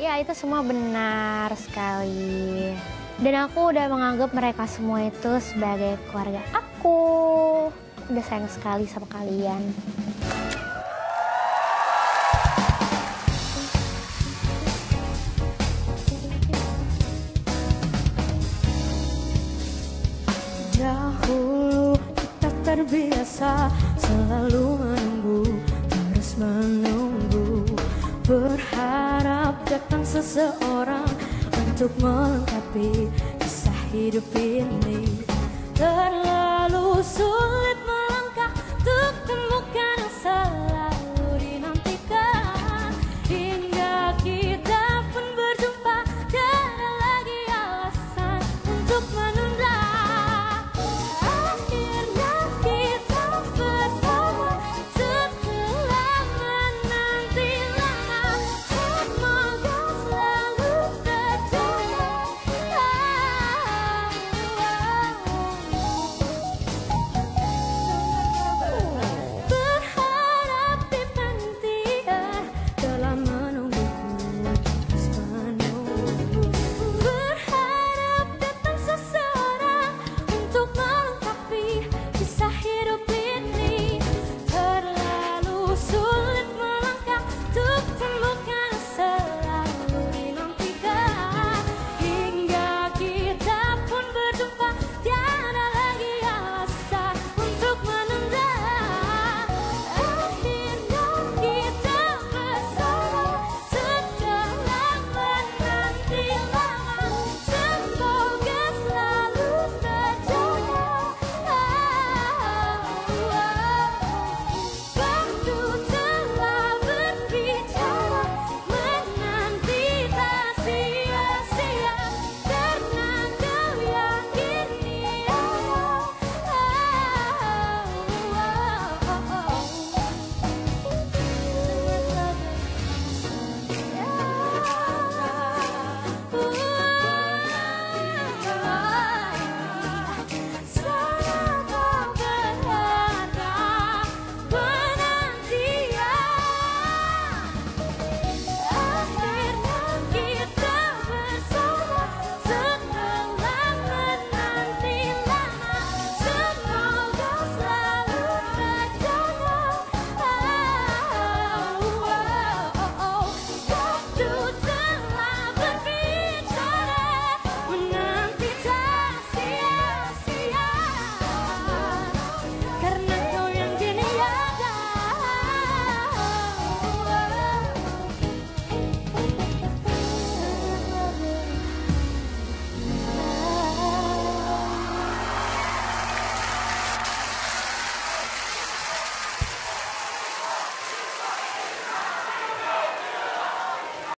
Ya, itu semua benar sekali. Dan aku udah menganggap mereka semua itu sebagai keluarga aku. Udah sayang sekali sama kalian. Dahulu kita terbiasa selalu menunggu, terus menunggu Berharap datang seseorang untuk melengkapi kisah hidup ini